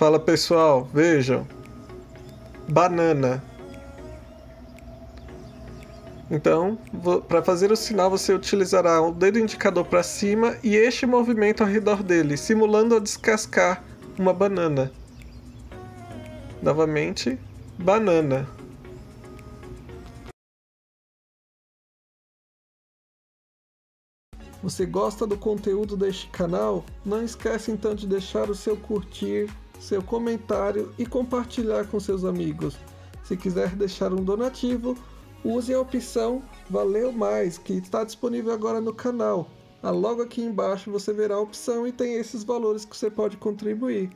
Fala pessoal, vejam. Banana. Então, para fazer o sinal, você utilizará o dedo indicador para cima e este movimento ao redor dele, simulando a descascar uma banana. Novamente, banana. Você gosta do conteúdo deste canal? Não esqueça então de deixar o seu curtir, seu comentário e compartilhar com seus amigos. Se quiser deixar um donativo, use a opção Valeu Mais, que está disponível agora no canal. Ah, logo aqui embaixo você verá a opção e tem esses valores que você pode contribuir.